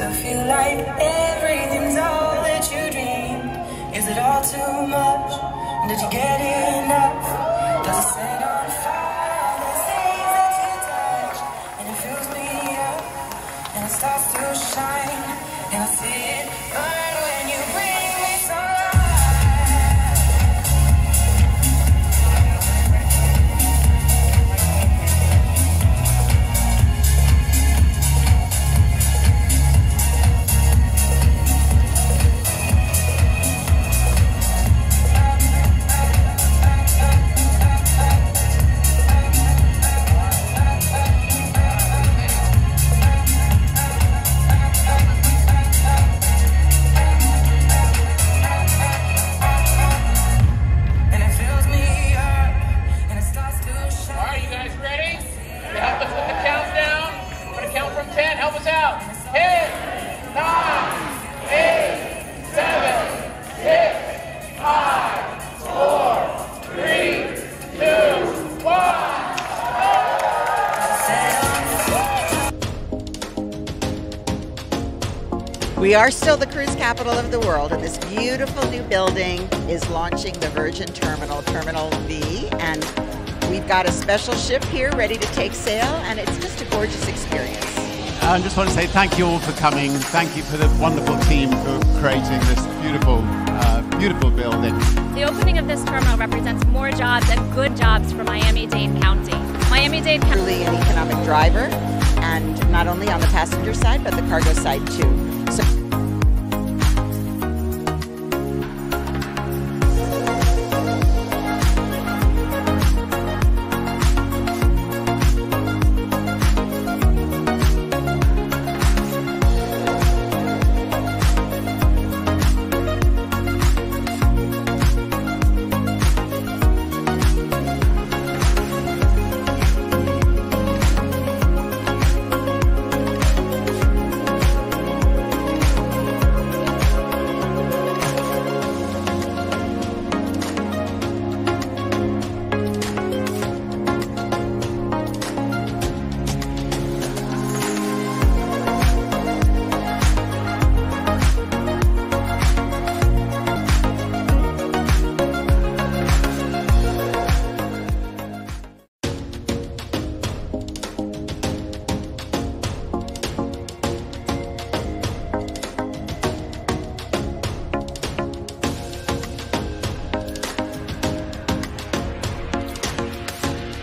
To feel like everything's all that you dreamed? Is it all too much? Did you get enough? Does it set on fire that you touch? And it fills me up and it starts to shine. And I see it burn We are still the cruise capital of the world, and this beautiful new building is launching the Virgin Terminal, Terminal V, and we've got a special ship here ready to take sail, and it's just a gorgeous experience. I just want to say thank you all for coming. Thank you for the wonderful team for creating this beautiful, uh, beautiful building. The opening of this terminal represents more jobs and good jobs for Miami-Dade County. Miami-Dade County. Truly an economic driver, and not only on the passenger side, but the cargo side too. So